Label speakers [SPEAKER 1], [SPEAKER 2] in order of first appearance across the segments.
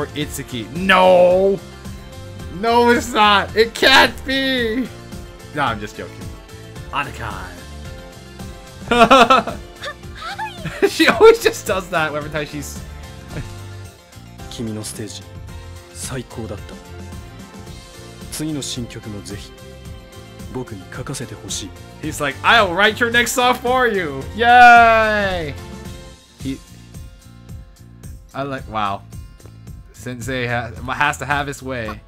[SPEAKER 1] for Itsuki. No! No, it's not! It can't be! No, I'm just joking. Anakai. she always just does that every time she's...
[SPEAKER 2] 君のステージ最高だった次の新曲もぜひ僕に書かせてほしい
[SPEAKER 1] He's like, I'll write your next song for you! Yay! He... I like, wow. Sensei ha has to have his way.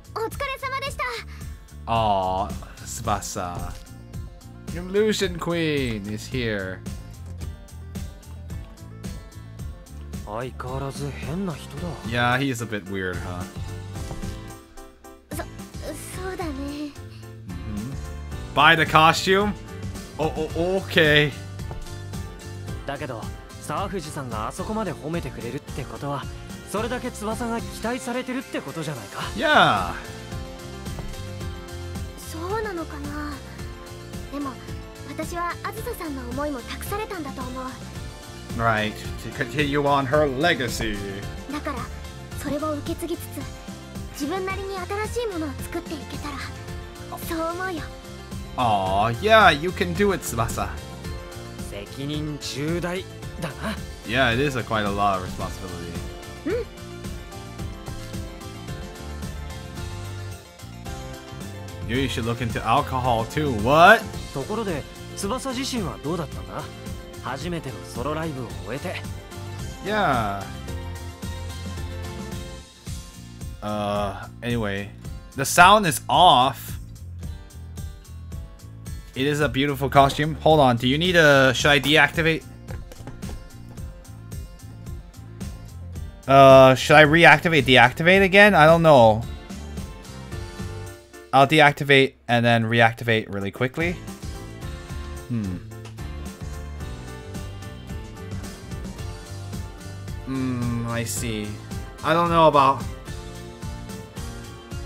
[SPEAKER 1] Aw, Tsubasa. Illusion Queen is here.
[SPEAKER 2] 相変わらず変な人だ。
[SPEAKER 1] Yeah, he's a bit weird, huh?
[SPEAKER 3] そ、そうだね。Mm hmm.
[SPEAKER 1] Buy the costume? Oh, oh, okay.
[SPEAKER 2] だけど、沢藤さんがあそこまで褒めてくれるってことは、それだけ翼が期待されてるってことじゃないか
[SPEAKER 1] Yeah.
[SPEAKER 3] そうなのかなでも私はあずささんの思いも託されたんだと思う
[SPEAKER 1] Right, to continue on her legacy.
[SPEAKER 3] だからそれを受け継ぎつつ自分なりに新しいものを作っていけたらそう思うよ
[SPEAKER 1] Aw, yeah, you can do it, Tsubasa.
[SPEAKER 2] 責任重大だな
[SPEAKER 1] Yeah, it is a quite a lot of responsibility. You should look into alcohol too. What?
[SPEAKER 2] ところで翼自身はどうだったんだ初めてのソロライブを終えて
[SPEAKER 1] Yeah. Uh, anyway, the sound is off. It is a beautiful costume. Hold on, do you need a... Should I deactivate? Uh, should I reactivate, deactivate again? I don't know. I'll deactivate and then reactivate really quickly. Hmm. Hmm, I see. I don't know about...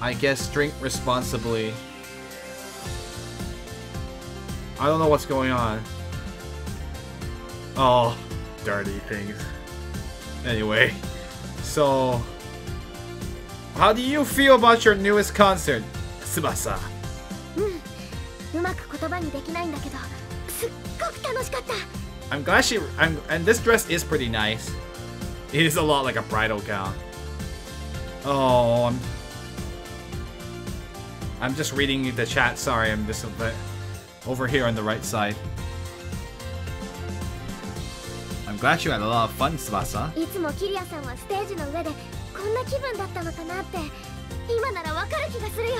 [SPEAKER 1] I guess drink responsibly. I don't know what's going on. Oh, dirty things. Anyway, so... How do you feel about your newest concert, Tsubasa?
[SPEAKER 3] うまく言葉にできないんだけどすっごく楽しかった
[SPEAKER 1] I'm glad she... I'm, and this dress is pretty nice. It is a lot like a bridal gown. Oh, I'm... I'm just reading the chat. Sorry, I'm just a bit over here on the right side. I'm glad you had a lot of fun, Tsubasa.
[SPEAKER 3] いつもキリアさんはステージの上でこんな気分だったのかなって今ならわかる気がするよ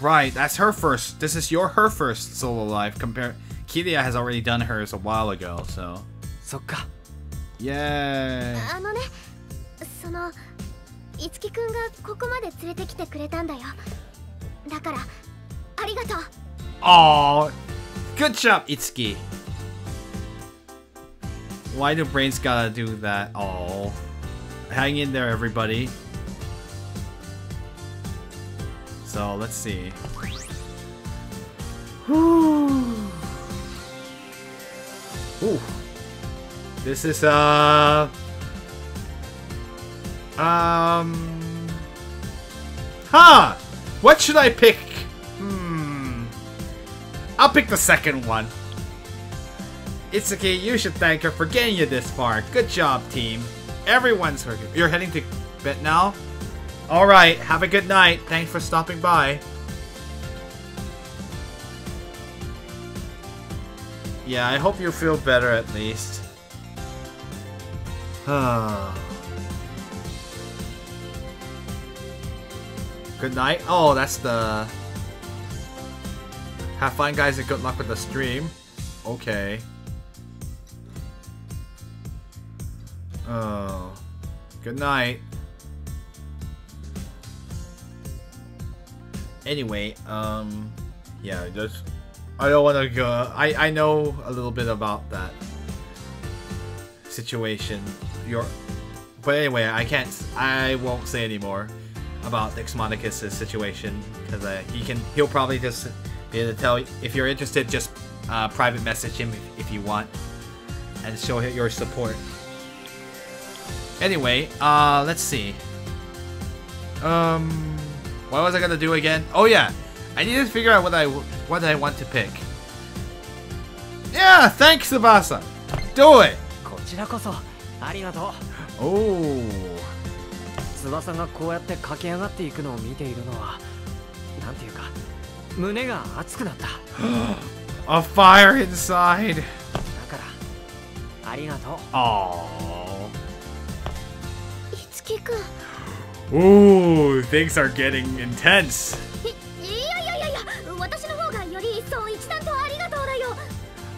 [SPEAKER 1] Right, that's her first. This is your her first solo live. Compare, Kiria has already done hers a while ago, so
[SPEAKER 2] そっか
[SPEAKER 1] yay.
[SPEAKER 3] あのねそのいつきくんがここまで連れてきてくれたんだよだからありがとう
[SPEAKER 1] Oh, good job, Itsuki. Why do brains gotta do that? all? hang in there, everybody. So let's see. Whew. Ooh. This is uh um Huh! What should I pick? Hmm. I'll pick the second one. Itsuki, you should thank her for getting you this far. Good job, team. Everyone's hurt. You're heading to bed now? Alright, have a good night. Thanks for stopping by. Yeah, I hope you feel better at least. good night. Oh, that's the... Have fun, guys, and good luck with the stream. Okay. Oh. Good night. Anyway, um, yeah, just I don't want to go. I I know a little bit about that situation. Your, but anyway, I can't. I won't say anymore about Dixmonicus' situation because uh, he can. He'll probably just be able to tell. If you're interested, just uh, private message him if, if you want, and show your support. Anyway, uh, let's see. Um, what was I gonna do again? Oh yeah, I need to figure out what I what I want to pick. Yeah, thanks, Tsubasa. Do it.
[SPEAKER 4] こちらこそありがとう。
[SPEAKER 1] Oh.
[SPEAKER 4] 翼がこうやって駆け上がっていくのを見ているのは、なんていうか、胸が熱くなった。
[SPEAKER 1] A fire inside.
[SPEAKER 4] だから、ありがとう。
[SPEAKER 1] Oh. Ooh, things are getting intense.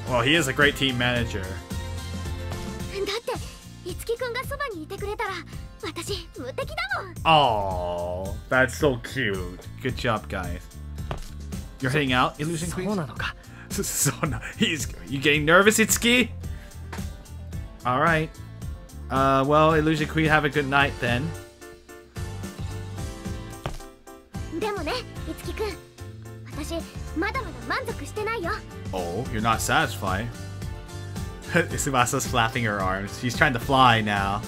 [SPEAKER 1] Well, he is a great team manager. Oh, that's so cute. Good job, guys. You're heading out, Illusion Queen? so, he's, you getting nervous, Itsuki? Alright. Uh, well, Illusion Queen, have a good night then.
[SPEAKER 3] でもねいつきくん私まだまだ満足してないよ
[SPEAKER 1] Oh, you're not satisfied. Subasa's flapping her arms. She's trying to fly now.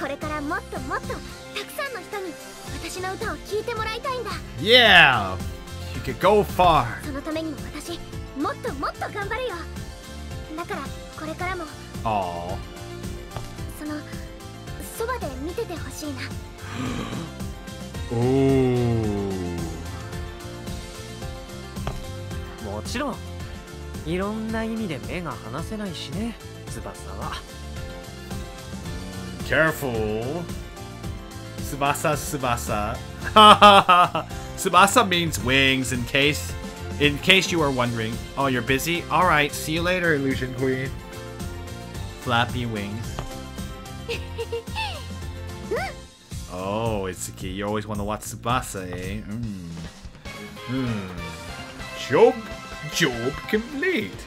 [SPEAKER 3] これからもっともっとたくさんの人に私の歌を聴いてもらいたいんだ
[SPEAKER 1] Yeah, you could go far.
[SPEAKER 3] そのためにも私もっともっと頑張るよだからこれからも
[SPEAKER 1] Oh,
[SPEAKER 3] そのそばで見ててほしいな
[SPEAKER 1] oh.
[SPEAKER 4] もちろんいろんな意味で目が離せないしね翼は
[SPEAKER 1] Careful. Subasa, Subasa. Subasa means wings in case in case you are wondering. Oh, you're busy? Alright, see you later, Illusion Queen. Flappy wings. Oh, it's key. You always want to watch Tsubasa, eh? Mm. Hmm. Job job complete.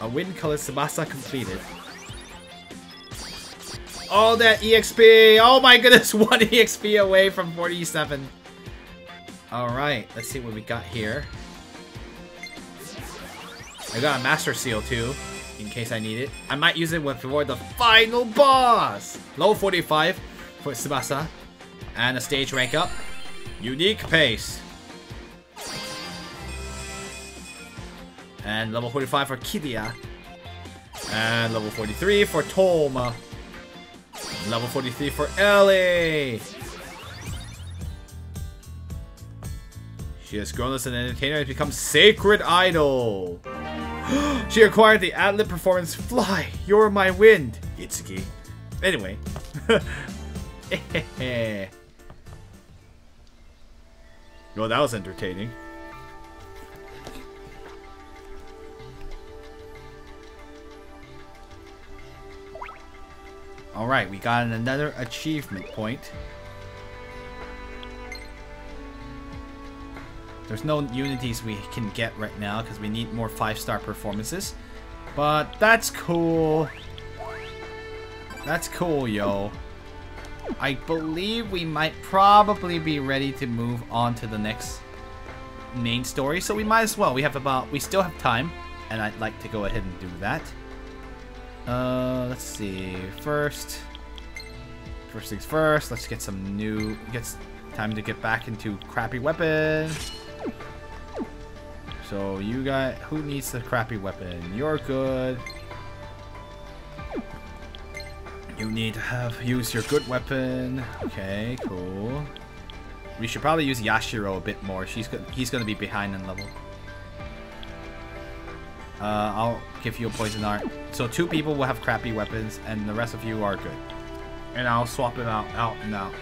[SPEAKER 1] A wind color Tsubasa completed. All that EXP! Oh my goodness, one EXP away from 47. Alright, let's see what we got here. I got a Master Seal too, in case I need it. I might use it before the final boss! Level 45 for Tsubasa. And a stage rank up. Unique pace. And level 45 for Kiria. And level 43 for Touma. Level 43 for Ellie! She has grown as an entertainer and become Sacred Idol! she acquired the Ad-Lib performance Fly! You're my wind! Itsuki. Anyway. well, that was entertaining. Alright, we got another achievement point. There's no unities we can get right now because we need more 5-star performances. But that's cool. That's cool, yo. I believe we might probably be ready to move on to the next main story. So we might as well. We have about... We still have time. And I'd like to go ahead and do that. Uh, let's see. First, first things first. Let's get some new. Gets time to get back into crappy weapon. So you got who needs the crappy weapon? You're good. You need to have use your good weapon. Okay, cool. We should probably use Yashiro a bit more. She's go he's gonna be behind in level. Uh, I'll give you a poison art. So two people will have crappy weapons, and the rest of you are good. And I'll swap it out, out and out.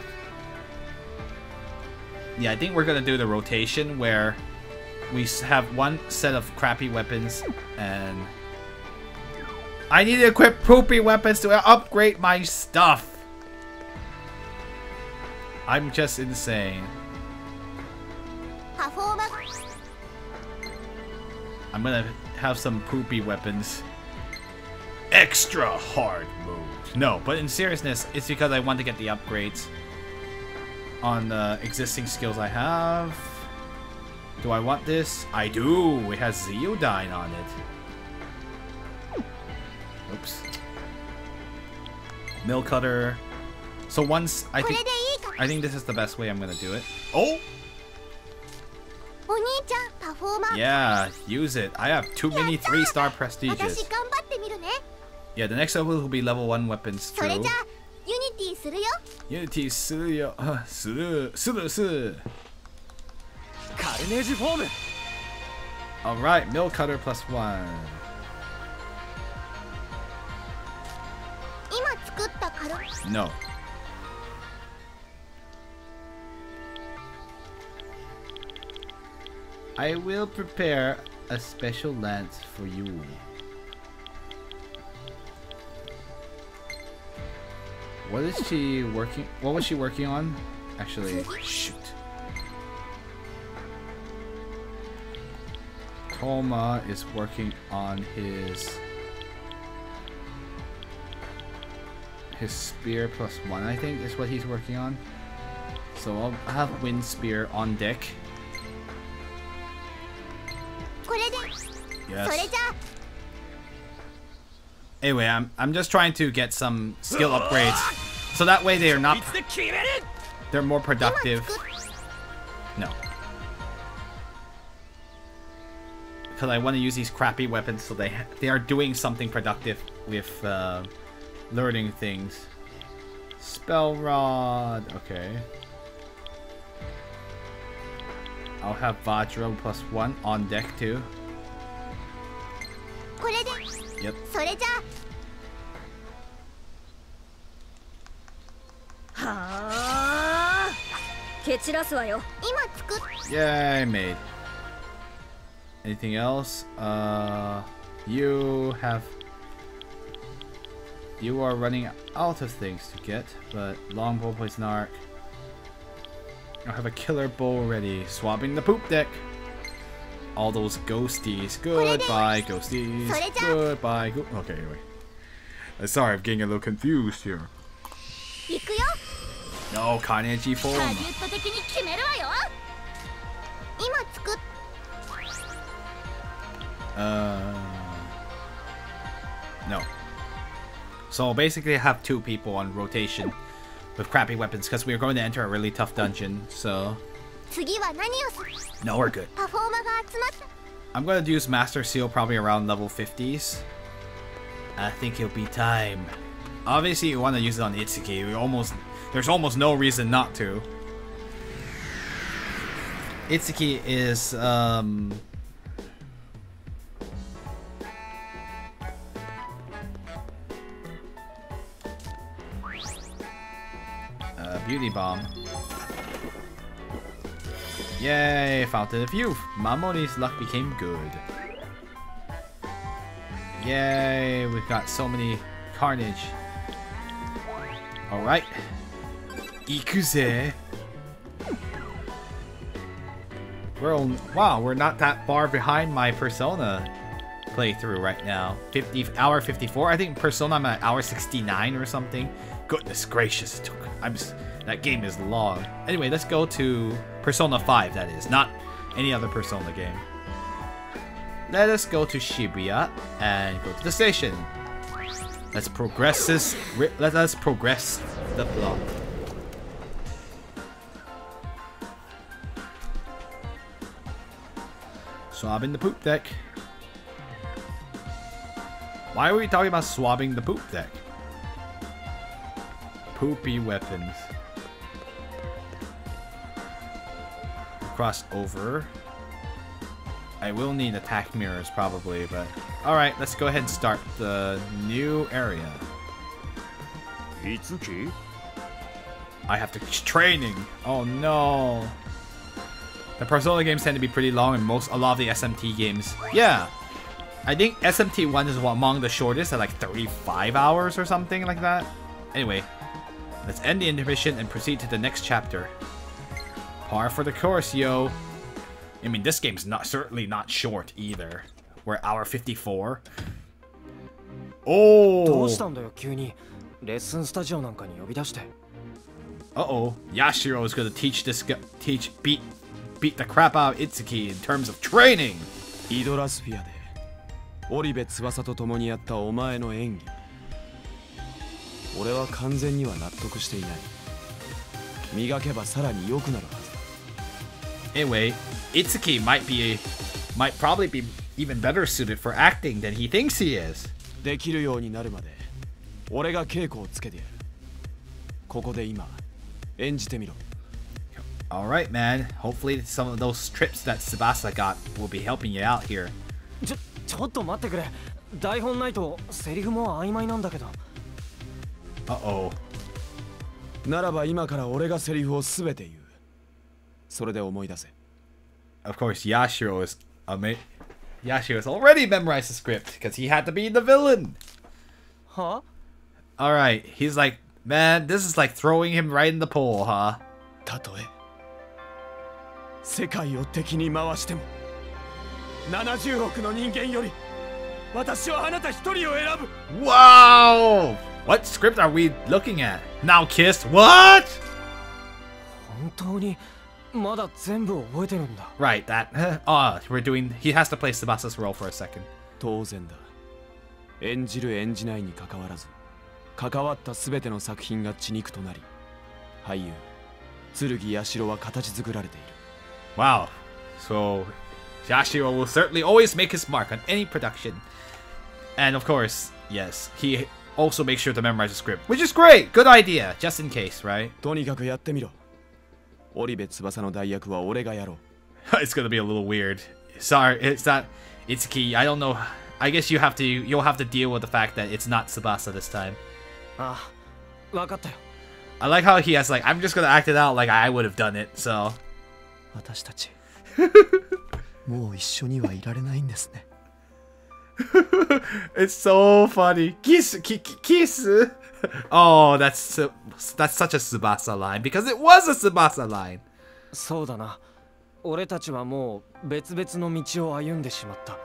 [SPEAKER 1] Yeah, I think we're gonna do the rotation where we have one set of crappy weapons and I need to equip poopy weapons to upgrade my stuff. I'm just insane. I'm gonna have some poopy weapons. Extra hard mode. No, but in seriousness, it's because I want to get the upgrades on the existing skills I have. Do I want this? I do! It has Ziodyne on it. Oops. Mill cutter. So once I think I think this is the best way I'm gonna do it. Oh! Yeah, use it. I have too many
[SPEAKER 3] three-star
[SPEAKER 1] prestiges. Yeah, the next level will be level one weapons
[SPEAKER 3] through. Unity するよ。
[SPEAKER 1] Unity するよ。するするする。
[SPEAKER 4] カルネージフォーム
[SPEAKER 1] Alright, mill cutter plus 1.
[SPEAKER 3] 今作ったカル
[SPEAKER 1] No. I will prepare a special lance for you. What is she working? What was she working on? Actually, shoot. Touma is working on his his spear plus one, I think, is what he's working on. So I'll have wind spear on deck. Yes. Anyway, I'm I'm just trying to get some skill upgrades, so that way they are not they're more productive. because I want to use these crappy weapons so they they are doing something productive with uh, learning things. Spell Rod, okay. I'll have Vajra plus one on deck too. Yep. I made. Anything else? Uh, you have... You are running out of things to get, but Longbow plays Narc. I have a killer bow ready, swapping the poop deck. All those ghosties. Goodbye, ghosties. Goodbye. Go okay, anyway. Uh, sorry, I'm getting a little confused here. No,
[SPEAKER 3] Kanye G4.
[SPEAKER 1] Uh, no. So basically I have two people on rotation with crappy weapons because we are going to enter a really tough dungeon, so... No, we're good. I'm going to use Master Seal probably around level 50s. I think it'll be time. Obviously, you want to use it on Itsuki. We almost, there's almost no reason not to. Itsuki is um, beauty bomb. Yay, Fountain of Youth. Mamori's luck became good. Yay, we've got so many carnage. Alright. Ikuze. We're on, wow, we're not that far behind my Persona playthrough right now. 50 hour 54. I think Persona I'm at hour 69 or something. Goodness gracious, it took I'm s- that game is long. Anyway, let's go to Persona 5 that is, not any other Persona game. Let us go to Shibuya and go to the station. Let's progress this. Let us progress the plot. Swabbing the poop deck. Why are we talking about swabbing the poop deck? Poopy weapons. cross over. I will need attack mirrors probably, but... Alright, let's go ahead and start the new area.
[SPEAKER 2] Itsuki?
[SPEAKER 1] I have to... Training! Oh no! The Persona games tend to be pretty long and most a lot of the SMT games. Yeah! I think SMT 1 is among the shortest at like 35 hours or something like that. Anyway, let's end the intermission and proceed to the next chapter. Par for the course, yo. I mean, this game's not certainly not short either. We're at hour 54.
[SPEAKER 4] どう
[SPEAKER 1] Oh.
[SPEAKER 4] したんだよ急にレッスンスタジオなんかに呼び出して
[SPEAKER 1] Uh oh, Yashiro is gonna teach this guy, teach beat beat the crap out of Itsuki in terms of training.
[SPEAKER 2] イドラスフィアで織部翼と共にやったお前の演技俺は完全には納得していない 磨けばさらに良くなるはずだ
[SPEAKER 1] Anyway, Itsuki might be might probably be even better suited for acting than he thinks he is. All right, man. Hopefully, some of those strips that Tsubasa got will be helping you out here. Uh oh.
[SPEAKER 2] ならば今から俺がセリフをすべて言う。それで思い出せ
[SPEAKER 1] Of course, Yashiro is ama- Yashiro has already memorized the script because he had to be the villain.
[SPEAKER 4] は
[SPEAKER 1] All right, he's like, man, this is like throwing him right in the pool, huh?
[SPEAKER 2] たとえ世界を敵に回しても70億の人間より私はあなた一人を選ぶ
[SPEAKER 1] Wow! What script are we looking at? Now kiss? What?
[SPEAKER 4] 本当に まだ全部覚えてるんだ
[SPEAKER 1] Right, that. Oh, we're doing. He has to play Tsubasa's role for a second.
[SPEAKER 2] 当然だ演じる演じないにかかわらず関わった全ての作品が血肉となり俳優剣八代は形作られている
[SPEAKER 1] Wow. So, Yashiro will certainly always make his mark on any production. And of course, yes, he also makes sure to memorize the script, which is great. Good idea, just in case, right?
[SPEAKER 2] とにかくやってみろ
[SPEAKER 1] it's gonna be a little weird. Sorry, it's not. It's key. I don't know. I guess you have to. You'll have to deal with the fact that it's not Tsubasa this time.
[SPEAKER 4] ああ分かったよ
[SPEAKER 1] I like how he has like. I'm just gonna act it out like I would have done it. So
[SPEAKER 2] 私たちもう一緒にはいられないんですね
[SPEAKER 1] it's so funny. Kiss, ki- ki- kiss. Oh, that's that's such a Tsubasa line because it was a Tsubasa line.
[SPEAKER 4] そうだな俺たちはもう別々の道を歩んでしまった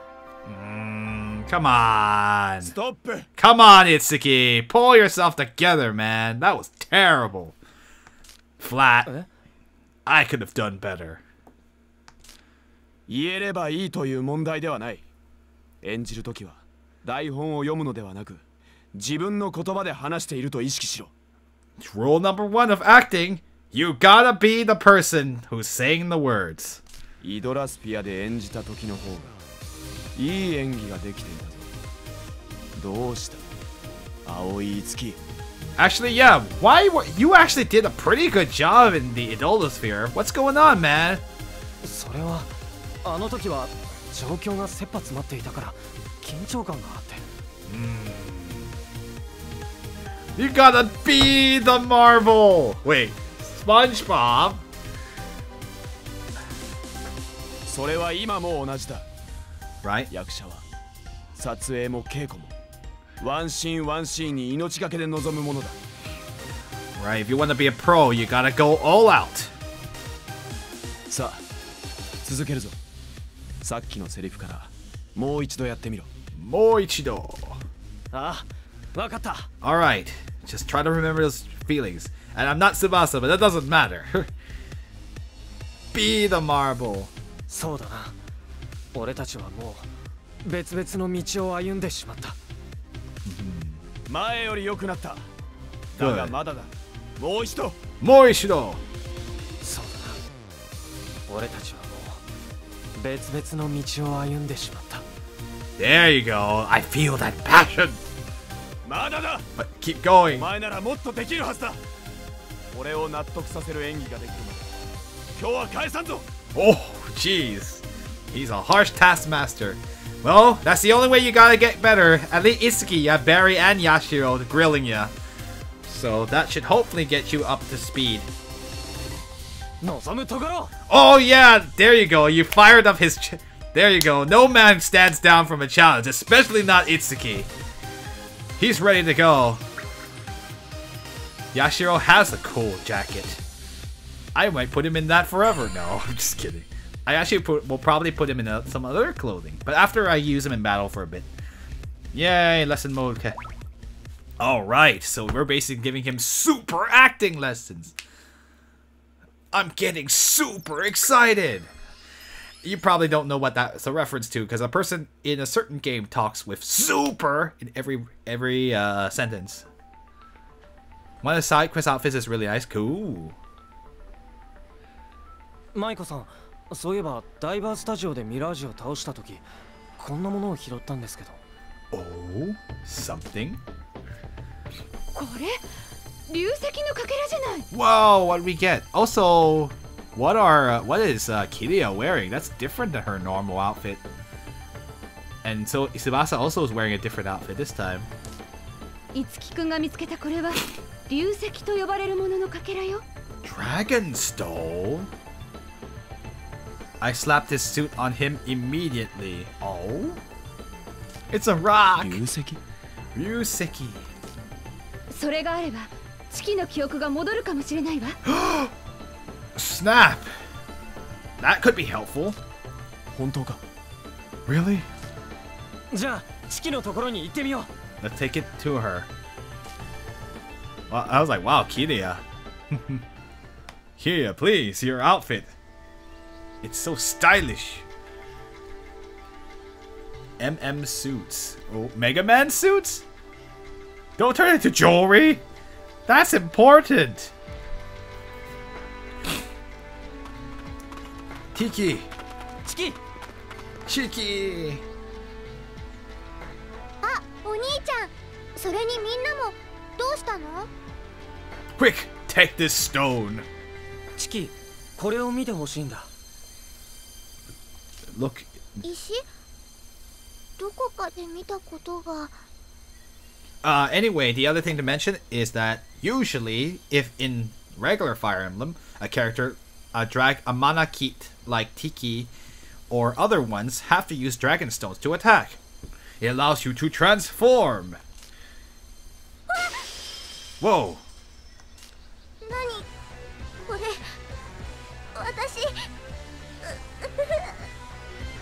[SPEAKER 1] Mm, come on.
[SPEAKER 2] ストップ
[SPEAKER 1] Come on, Itsuki. Pull yourself together, man. That was terrible. Flat.
[SPEAKER 4] Eh?
[SPEAKER 1] I could have done better.
[SPEAKER 2] 言えればいいという問題ではない演じるときは台本を読むのではなく自分の言葉で話していると意識しろ
[SPEAKER 1] Rule number one of acting you gotta be the person who's saying the words.
[SPEAKER 2] イドラスピアで演じた時の方がいい演技ができていたぞどうした青い月
[SPEAKER 1] Actually, yeah, why were you actually did a pretty good job in the Idolosphere? What's going on, man?
[SPEAKER 4] それはあの時は状況が切羽詰まっていたから緊張感があって
[SPEAKER 1] You gotta be the Marvel! Wait, SpongeBob?
[SPEAKER 2] それは今も同じだ
[SPEAKER 1] Right?
[SPEAKER 2] 役者は撮影も稽古もワンシーンワンシーンに命がけで臨むものだ
[SPEAKER 1] Right, if you wanna be a pro, you gotta go all out.
[SPEAKER 2] さあ続けるぞさっきのセリフからもう一度やってみろ
[SPEAKER 1] Moichido.
[SPEAKER 4] ああ分かった
[SPEAKER 1] Alright, Just try to remember those feelings. And I'm not Tsubasa, but that doesn't matter. Be the marble.
[SPEAKER 4] そうだな。俺たちはもう別々の道を歩んでしまった。
[SPEAKER 2] 前より良くなった。だがまだだ。もう一度。
[SPEAKER 1] もう一度。
[SPEAKER 4] そうだな。俺たちはもう別々の道を歩んでしまった。
[SPEAKER 1] There mm-hmm. you go. I feel that passion.
[SPEAKER 2] まだだ
[SPEAKER 1] But keep going.
[SPEAKER 2] お前ならもっとできるはずだ俺を納得させる演技ができるまで今日は返さんぞ
[SPEAKER 1] Oh, jeez. He's a harsh taskmaster. Well, that's the only way you gotta get better. At least Isuki, yeah, Barry, and Yashiro grilling you. So that should hopefully get you up to speed.
[SPEAKER 4] 望むところ
[SPEAKER 1] Oh yeah, there you go. You fired up his. Ch- there you go. No man stands down from a challenge, especially not Itsuki. He's ready to go. Yashiro has a cool jacket. I might put him in that forever. No, I'm just kidding. I actually put, will probably put him in uh some other clothing, but after I use him in battle for a bit. Yay, lesson mode. Okay. All right, so we're basically giving him super acting lessons. I'm getting super excited You probably don't know what that's a reference to because a person in a certain game talks with super in every every uh, sentence. One of the side quest outfits is really nice. Cool.
[SPEAKER 4] マイコさんそういえばダイバースタジオでミラージュを倒した時こんなものを拾ったんですけど
[SPEAKER 1] Oh, something.
[SPEAKER 5] これ流石のかけらじゃない
[SPEAKER 1] Whoa, what did we get? Also, what are uh, what is uh, Kiria wearing? That's different than her normal outfit. And so Isabasa also is wearing a different outfit this time.
[SPEAKER 5] いつきくんが見つけたこれは流石と呼ばれるもののかけらよ
[SPEAKER 1] Dragonstone? I slapped his suit on him immediately. Oh? It's a rock!
[SPEAKER 2] 流石
[SPEAKER 1] Ryuseki.
[SPEAKER 5] それがあればチキの記憶が戻るかもしれないわ
[SPEAKER 1] Snap! That could be helpful.
[SPEAKER 2] 本当か
[SPEAKER 1] Really?
[SPEAKER 4] じゃあチキのところに行ってみよう
[SPEAKER 1] Let's take it to her. Well, I was like, wow, Kiria. Kiria, please, your outfit. It's so stylish. MM suits. Oh, Mega Man suits? Don't turn it into jewelry. That's important. Tiki.
[SPEAKER 4] チキ
[SPEAKER 1] Chiki.
[SPEAKER 3] あお兄ちゃんそれにみんなもどうしたの
[SPEAKER 1] Quick, take this stone.
[SPEAKER 4] チキこれを見てほしいんだ
[SPEAKER 1] Look,
[SPEAKER 3] 石どこかで見たことが
[SPEAKER 1] Uh, anyway, the other thing to mention is that usually, if in regular Fire Emblem, a character, uh, drag a manakete like Tiki or other ones have to use dragon stones to attack. It allows you to transform. Whoa.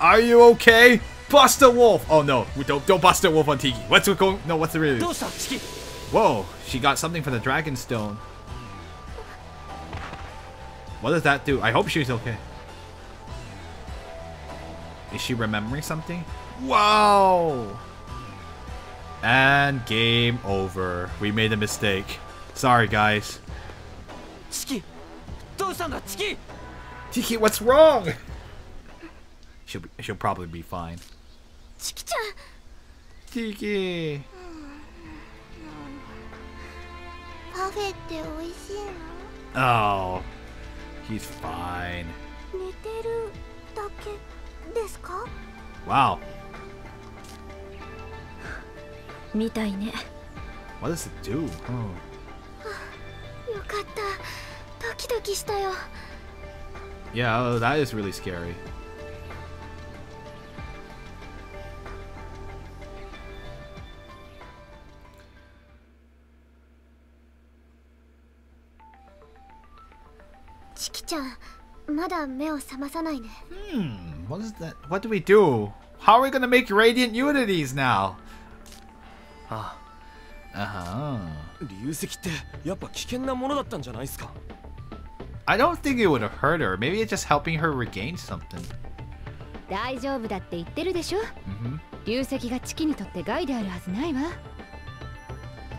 [SPEAKER 1] Are you okay? Bust a wolf! Oh no, don't don't bust a wolf on Tiki. What's going? No, what's the
[SPEAKER 4] really?
[SPEAKER 1] Whoa, she got something from the dragon stone. What does that do? I hope she's okay. Is she remembering something? Whoa! And game over. We made a mistake. Sorry, guys.
[SPEAKER 4] チキどうしたんだチキ
[SPEAKER 1] Tiki, what's wrong? She'll be, she'll probably be fine.
[SPEAKER 3] チキちゃん
[SPEAKER 1] Tiki.
[SPEAKER 3] パフェって美味しい
[SPEAKER 1] Oh, he's fine.
[SPEAKER 3] の寝てるだけですか
[SPEAKER 1] Wow.
[SPEAKER 5] みたいね
[SPEAKER 1] What does it do? Oh.
[SPEAKER 3] よかったドキドキしたよ
[SPEAKER 1] Yeah, oh, that is really scary. Hmm, what is that? What do we do? How are we gonna make radiant unities now?
[SPEAKER 4] あ
[SPEAKER 1] Uh huh.
[SPEAKER 2] 流石ってやっぱ危険なものだったんじゃないですか
[SPEAKER 1] I don't think it would have hurt her. Maybe it's just helping her regain something.
[SPEAKER 5] 大丈夫だって言ってるでしょ
[SPEAKER 1] Mm-hmm.
[SPEAKER 5] 流石がチキにとって害であるはずないわ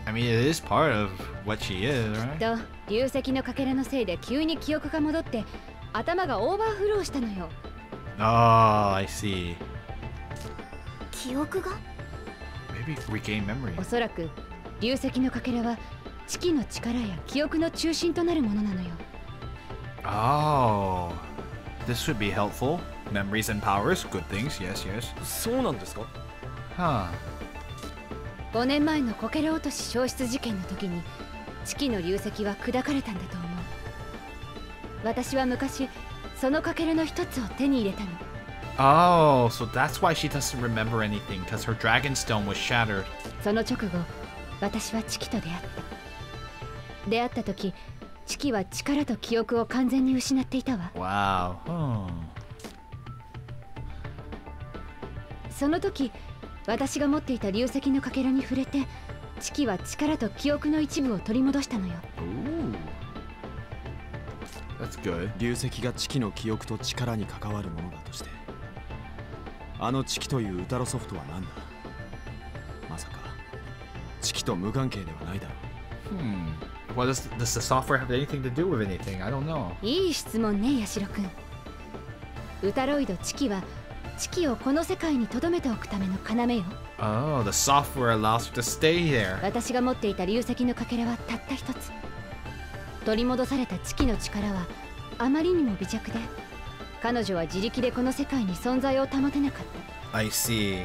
[SPEAKER 1] I mean, it is part of what she is,
[SPEAKER 5] きっ
[SPEAKER 1] right?
[SPEAKER 5] と流石のかけらのせいで急に記憶が戻って 頭がオーバーフローしたのよ
[SPEAKER 1] Oh, I see.
[SPEAKER 3] 記憶が
[SPEAKER 1] ？Maybe regain memory.
[SPEAKER 5] おそらく流石のかけらはチキの力や記憶の中心となるものなのよ
[SPEAKER 1] Oh, this would be helpful. Memories and powers, good things. Yes, yes.
[SPEAKER 2] そうなんですか
[SPEAKER 1] ？Huh.
[SPEAKER 5] 5年前のこけら落とし消失事件の時にチキの流石は砕かれたんだと思う私は昔そのかけらの一つを手に入れたの
[SPEAKER 1] Oh, so that's why she doesn't remember anything, because her dragon stone was shattered.
[SPEAKER 5] その直後私はチキと出会った出会った時チキは力と記憶を完全に失っていたわ
[SPEAKER 1] Wow. Hmm.
[SPEAKER 5] その時私が持っていた流石のかけらに触れてチキは力と記憶の一部を取り戻したのよ
[SPEAKER 1] Ooh. That's good.
[SPEAKER 2] 流石がチキの記憶と力に関わるものだとしてあのチキというウタロソフトは何だ？まさかチキと無関係ではないだろう
[SPEAKER 1] Hmm. What does does the software have anything to do with anything? I don't know.
[SPEAKER 5] いい質問ねヤシロくんウタロイドチキはチキをこの世界に留めておくための要よ
[SPEAKER 1] Oh, the software allows you to stay there.
[SPEAKER 5] 私が持っていた流石のかけらはたった一つ取り戻されたチキの力はあまりにも微弱で彼女は自力でこの世界に存在を保てなかった
[SPEAKER 1] I see.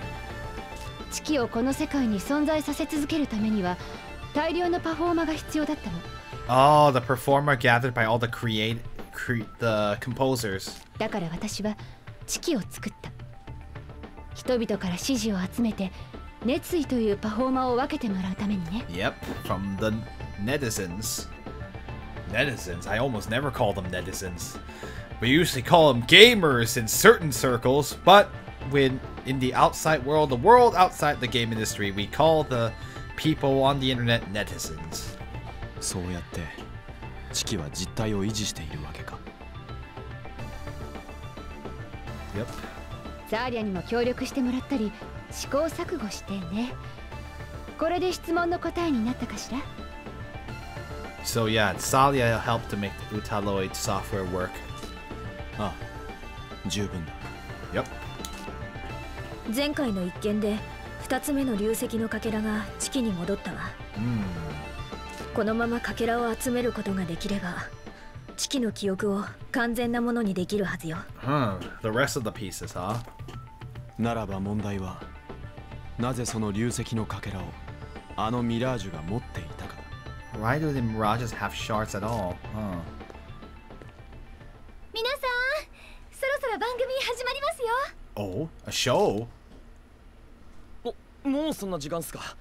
[SPEAKER 5] チキをこの世界に存在させ続けるためには大量のパフォーマーが必要だったの
[SPEAKER 1] Oh, the performer gathered by all the create cre- the composers.
[SPEAKER 5] だから私はチキを作った人々から支持を集めて熱意というパフォーマーを分けてもらうためにね
[SPEAKER 1] Yep, from the netizens. Netizens? I almost never call them netizens. We usually call them gamers in certain circles, but when in the outside world, the world outside the game industry, we call the people on the internet netizens.
[SPEAKER 2] そうやってチキは実態を維持しているわけか
[SPEAKER 1] Yep.
[SPEAKER 5] ザーリャにも協力してもらったり試行錯誤してねこれで質問の答えになったかしら
[SPEAKER 1] So yeah, Salia helped to make the Utaloid software work.
[SPEAKER 2] ああ十分だ
[SPEAKER 1] Yep.
[SPEAKER 6] 前回の一件で2つ目の流石のかけらが地期に戻ったわ
[SPEAKER 1] Hmm.
[SPEAKER 6] このままかけらを集めることができれば地期の記憶を完全なものにできるはずよ
[SPEAKER 1] Huh. The rest of the pieces, huh?
[SPEAKER 2] ならば問題はなぜその流石のかけらをあのミラージュが持っていたかだ
[SPEAKER 1] Why do the Mirages have shards at all? Huh.
[SPEAKER 3] 皆さんそろそろ番組始まりますよ
[SPEAKER 1] Oh, a show?
[SPEAKER 4] おもうそんな時間っすか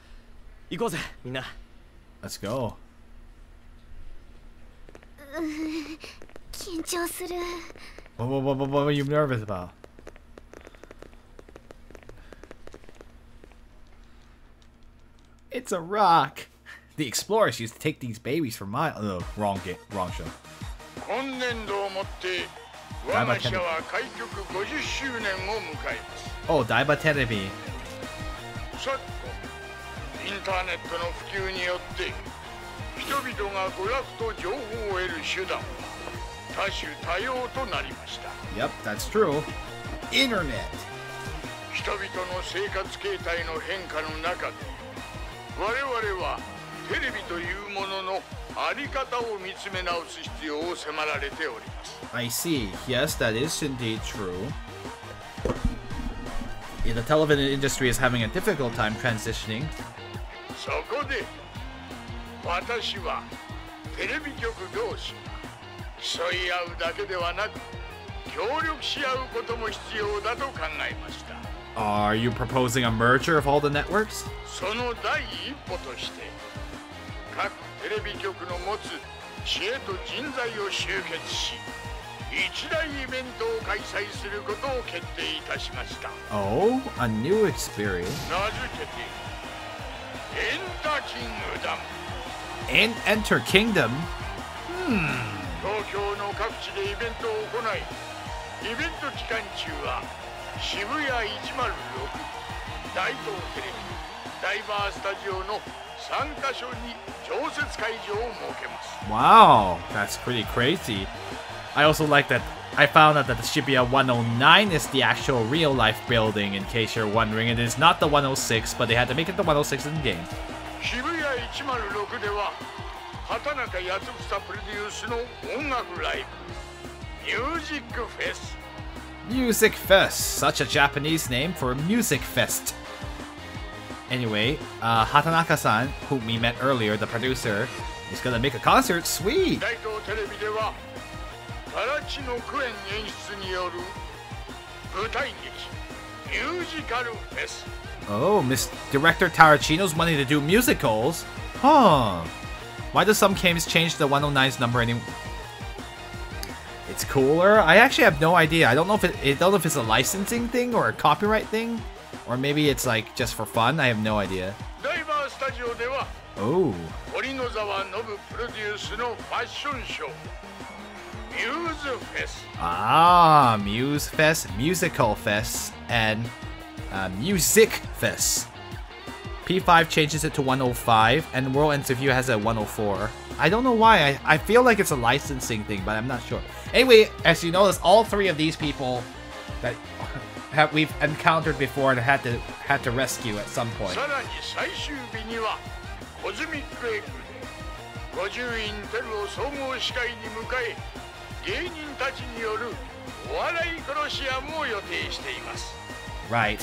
[SPEAKER 4] 行こうぜみんな
[SPEAKER 1] Let's go.
[SPEAKER 3] 緊張する
[SPEAKER 1] What, what, what, what, what are you nervous about? It's a rock. The explorers used to take these babies for miles. Oh, wrong game, wrong show.
[SPEAKER 7] 今年度をもって我が社は開局50周年を迎えます
[SPEAKER 1] Oh, Daiba Terebi.
[SPEAKER 7] 昨今インターネットの普及によって人々が娯楽と情報を得る手段は多種多様となりました
[SPEAKER 1] Yep, that's true. Internet.
[SPEAKER 7] 人々の生活形態の変化の中で我々は テレビというもののあり方を見つめ直す必要を迫られております
[SPEAKER 1] I see. Yes, that is indeed true. Yeah, The television industry is having a difficult time transitioning.
[SPEAKER 7] そこで私はテレビ局同士が競い合うだけではなく協力し合うことも必要だと考えました
[SPEAKER 1] Are you proposing a merger of all the networks?
[SPEAKER 7] その第一歩として 各テレビ局の持つ知恵と人材を集結し一大イベントを開催することを決定いたしました
[SPEAKER 1] Oh, a new experience.
[SPEAKER 7] 名付けてエンタキングダム
[SPEAKER 1] And Enter Kingdom.
[SPEAKER 7] 東京の各地でイベントを行いイベント期間中は渋谷106大東テレビダイバースタジオの 3カ所に常設会場を設けます
[SPEAKER 1] Wow, that's pretty crazy. I also like that I found out that the Shibuya 109 is the actual real life building, in case you're wondering. It is not the 106, but they had to make it the 106 in the game.
[SPEAKER 7] 渋谷106では畑中康房プロデュースの音楽ライブミュージックフェス
[SPEAKER 1] Music Fest, such a Japanese name for a music fest. Anyway, uh, Hatanaka-san, whom we met earlier, the producer, is gonna make a concert. Sweet!
[SPEAKER 7] 大東テレビではタラチのクエン演出による舞台劇ミュージカルフェス
[SPEAKER 1] Oh, Miss Director Tarantino's wanting to do musicals? Huh. Why do some games change the 109's number anymore? It's cooler. I actually have no idea. I don't know if it, I don't know if it's a licensing thing or a copyright thing, Or maybe it's like just for fun. I have no idea. Oh. Ah, Muse Fest, Musical Fest, and uh, Music Fest. P5 changes it to 105, and World Interview has a 104. I don't know why. I, I feel like it's a licensing thing, but I'm not sure. Anyway, as you notice, all three of these people that have, we've encountered before and had to had to rescue at some point.
[SPEAKER 7] さらに最終日にはコズミックエッグで50員テルを総合司会に迎え芸人たちによるお笑いコロシアムを予定しています
[SPEAKER 1] Right.